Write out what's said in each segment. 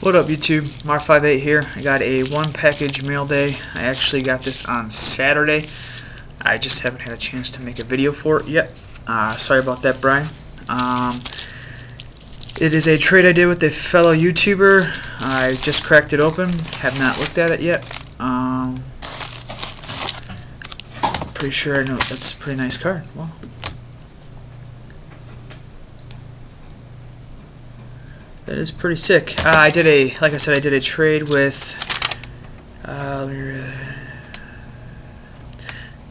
What up YouTube, Mar58 here. I got a one package mail day. I actually got this on Saturday. I just haven't had a chance to make a video for it yet. Uh, sorry about that Brian. Um, it is a trade I did with a fellow YouTuber. I just cracked it open. Have not looked at it yet. Um, pretty sure I know that's a pretty nice card. Well, That is pretty sick. Uh, I did a, like I said, I did a trade with. Uh,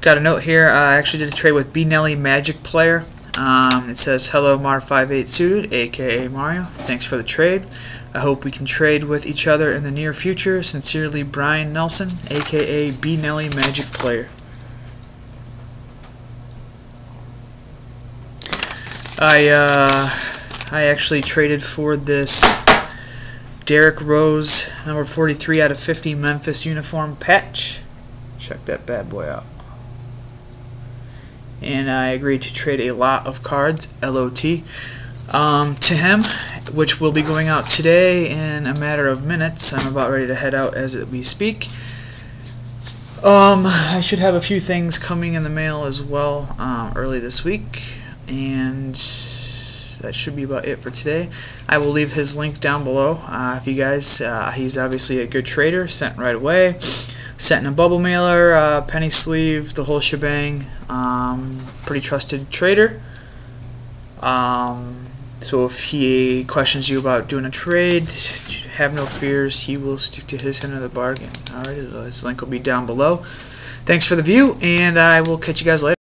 got a note here. Uh, I actually did a trade with B Nelly Magic Player. Um, it says, "Hello, Mar58 suited, aka Mario. Thanks for the trade. I hope we can trade with each other in the near future. Sincerely, Brian Nelson, aka B Nelly Magic Player." I uh, I actually traded for this Derrick Rose number 43 out of 50 Memphis uniform patch. Check that bad boy out. And I agreed to trade a lot of cards, LOT, um, to him, which will be going out today in a matter of minutes. I'm about ready to head out as we speak. Um, I should have a few things coming in the mail as well um, early this week. And that should be about it for today. I will leave his link down below uh, if you guys, uh, he's obviously a good trader, sent right away, sent in a bubble mailer, uh, penny sleeve, the whole shebang, um, pretty trusted trader. Um, so if he questions you about doing a trade, have no fears, he will stick to his end of the bargain. Alright, his link will be down below. Thanks for the view, and I will catch you guys later.